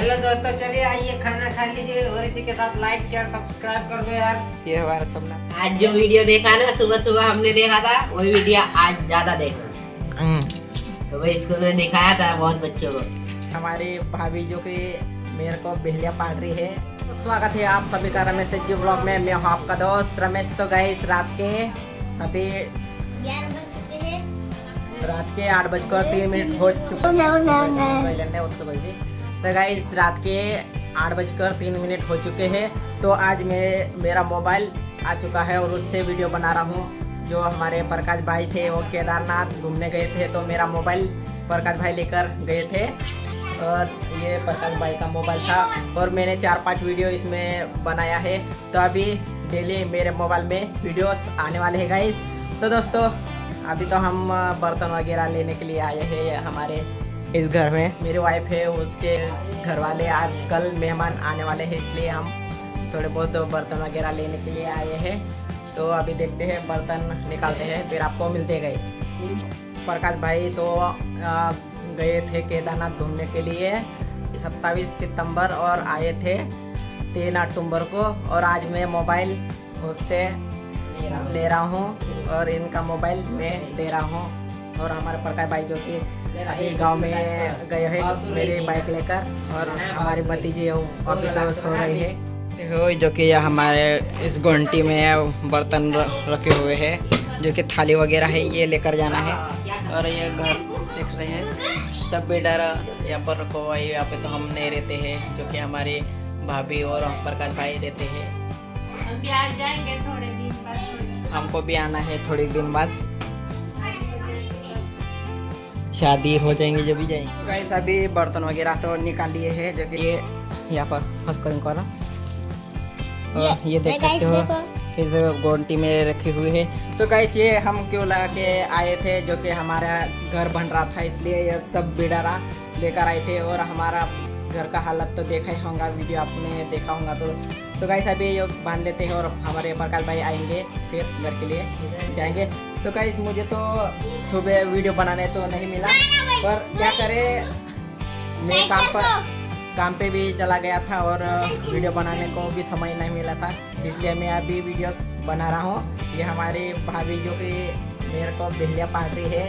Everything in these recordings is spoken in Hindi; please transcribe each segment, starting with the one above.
हेलो दोस्तों चलिए आइए खाना खा लीजिए और इसी के साथ लाइक शेयर सब्सक्राइब कर दो यार। ये हमारा सपना। आज जो वीडियो देखा ना सुबह सुबह हमने देखा था वही वीडियो आज ज़्यादा देखना हम्म, तो वही स्कूल में दिखाया था बहुत बच्चों को। हमारी भाभी जो कि मेरे को बेहलिया पाड़ रही है तो स्वागत है आप सभी का रमेश जी ब्लॉग में। मैं हूँ आपका दोस्त रमेश। तो गए इस रात के अभी रात के आठ बजकर तीन मिनट हो चुके तो गाइस रात के आठ बजकर तीन मिनट हो चुके हैं। तो आज मैं, मेरा मोबाइल आ चुका है और उससे वीडियो बना रहा हूँ। जो हमारे प्रकाश भाई थे, वो केदारनाथ घूमने गए थे तो मेरा मोबाइल प्रकाश भाई लेकर गए थे। और ये प्रकाश भाई का मोबाइल था और मैंने चार पाँच वीडियो इसमें बनाया है। तो अभी डेली मेरे मोबाइल में वीडियोस आने वाले हैं गाइज़ तो दोस्तों, अभी तो हम बर्तन वगैरह लेने के लिए आए हैं हमारे इस घर में। मेरी वाइफ है, उसके घर वाले आज कल मेहमान आने वाले हैं, इसलिए हम थोड़े बहुत बर्तन वगैरह लेने के लिए आए हैं। तो अभी देखते हैं, बर्तन निकालते हैं, फिर आपको मिलते गए प्रकाश भाई तो गए थे केदारनाथ घूमने के लिए सत्ताईस सितंबर और आए थे तीन अक्टूबर को। और आज मैं मोबाइल उससे ले रहा हूँ और इनका मोबाइल मैं दे रहा हूँ। और हमारे प्रकाश भाई जो कि अभी गाँव में गए हैं मेरे बाइक लेकर और हमारी भतीजी अभी तो सो रही है देखो जो कि यह हमारे इस घंटी में बर्तन रखे हुए हैं जो कि थाली वगैरह है ये लेकर जाना है और ये घर देख रहे हैं सब भी बेडर यहाँ पर रखो हुआ है यहाँ पे तो हम नहीं रहते हैं जो कि हमारी भाभी और प्रकाश भाई रहते हैं हम भी आ जाएँगे थोड़े दिन बाद हमको भी आना है थोड़े दिन बाद शादी हो जाएँगे जब भी जाएँगे। गाइस अभी बर्तन वगैरह तो निकाल लिए हैं जो कि ये यहाँ पर फंस कर इनको ना और ये देख सकते हो इस गोंटी में रखी हुई है। तो गाइस ये हम क्यों लगा के आए थे जो कि हमारा घर बन रहा था इसलिए ये सब बिडारा लेकर आए थे और हमारा घर का हालत तो देखा ही होगा वीडियो आपने देखा होगा तो। तो गाइस अभी ये बाँध लेते हैं और हमारे प्रकाश भाई आएँगे फिर घर के लिए जाएँगे। तो गाइस मुझे तो सुबह वीडियो बनाने तो नहीं मिला पर क्या करे मैं काम पर काम पे भी चला गया था और वीडियो बनाने को भी समय नहीं मिला था इसलिए मैं अभी वीडियो बना रहा हूँ। ये हमारी भाभी जो कि मेरे को बेहलिया पार्टी है।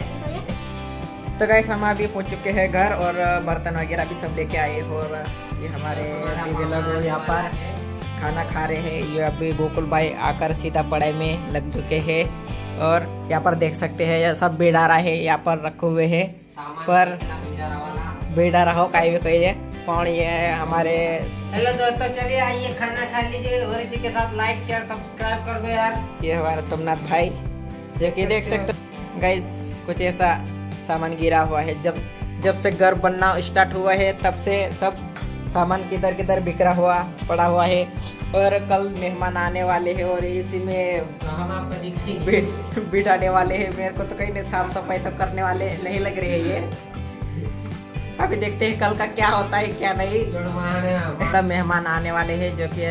तो गाइस हम अभी पहुँच चुके हैं घर और बर्तन वगैरह भी सब लेके आए और ये हमारे दीदी लोग यहाँ पर खाना खा रहे हैं। ये अभी गोकुल भाई आकर सीधा पढ़ाई में लग चुके हैं। और यहाँ पर देख सकते हैं ये सब बेडारा है यहाँ पर रखे हुए हैं। पर बेडारा हो कहीं भी कही कौन ये है हमारे? हेलो दोस्तों चलिए आइए खाना खा लीजिए और इसी के साथ लाइक शेयर सब्सक्राइब कर दो यार। ये हमारा सोमनाथ भाई जो कि देख सकते गाइस कुछ ऐसा सामान गिरा हुआ है। जब जब से घर बनना स्टार्ट हुआ है तब से सब सामान किधर किधर बिखरा हुआ पड़ा हुआ है और कल मेहमान आने वाले हैं और इसी में बिठाने वाले हैं। मेरे को तो कहीं नहीं साफ़ सफ़ाई तो करने वाले नहीं लग रहे है ये। अभी देखते हैं कल का क्या होता है क्या नहीं। मतलब मेहमान आने वाले हैं जो कि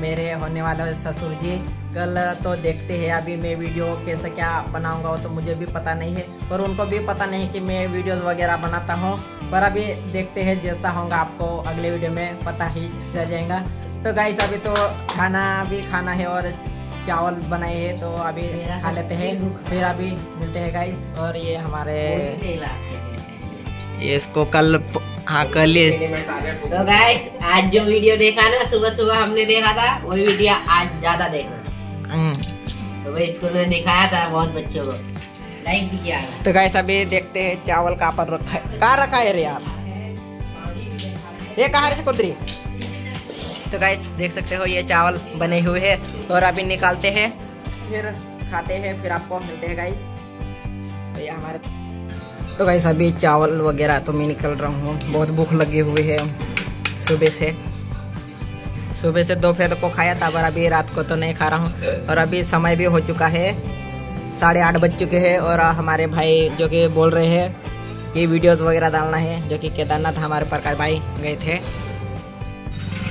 मेरे होने वाले ससुर जी। कल तो देखते हैं अभी मैं वीडियो कैसे क्या बनाऊँगा वो तो मुझे भी पता नहीं है पर उनको भी पता नहीं कि मैं वीडियोस वगैरह बनाता हूँ। पर अभी देखते हैं जैसा होगा आपको अगले वीडियो में पता ही चल जाएगा। तो गाइस अभी तो खाना भी खाना है और चावल बनाए हैं तो अभी खा लेते हैं। फिर अभी मिलते हैं गाइस और ये हमारे ये इसको कल हाँ कल तो गाइस आज जो वीडियो देखा ना सुबह सुबह हमने देखा था वही वीडियो आज ज़्यादा हम्म। तो वही स्कूल में दिखाया था बहुत बच्चों को। लाइक भी किया तो गाइस अभी देखते हैं चावल कहाँ पर रखा है। कहाँ रखा है रे यार? ये कहाँ है कुदरी तो गाइस देख सकते हो, ये चावल बने हुए हैं। और अभी निकालते हैं, फिर खाते हैं, फिर आपको मिलते हैं गाइस तो ये हमारे तो गाइस अभी चावल वगैरह तो मैं निकल रहा हूँ। बहुत भूख लगी हुई है सुबह से। सुबह से दोपहर को खाया था, पर अभी रात को तो नहीं खा रहा हूँ। और अभी समय भी हो चुका है, साढ़े आठ बज चुके हैं, और हमारे भाई जो कि बोल रहे हैं कि वीडियोस वगैरह डालना है, जो कि केदारनाथ हमारे प्रकाश भाई गए थे।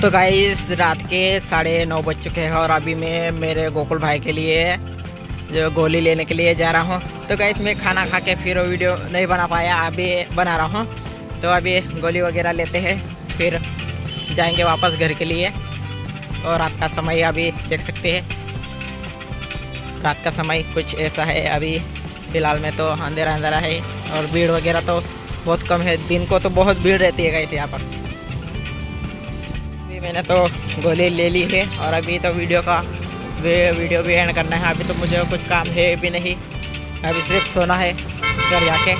तो गाइस रात के साढ़े नौ बज चुके हैं, और अभी मैं, मेरे गोकुल भाई के लिए जो गोली लेने के लिए जा रहा हूँ। तो गाइस मैं खाना खा के फिर वीडियो नहीं बना पाया, अभी बना रहा हूँ। तो अभी गोली वगैरह लेते हैं, फिर जाएँगे वापस घर के लिए। और रात का समय अभी देख सकते हैं। रात का समय कुछ ऐसा है अभी, फ़िलहाल में तो अंधेरा अंधेरा है और भीड़ वगैरह तो बहुत कम है। दिन को तो बहुत भीड़ रहती है गाइस यहाँ पर। अभी मैंने तो गोली ले ली है और अभी तो वीडियो का वीडियो भी एंड करना है। अभी तो मुझे कुछ काम है भी नहीं। अभी सिर्फ़ सोना है, घर जाके।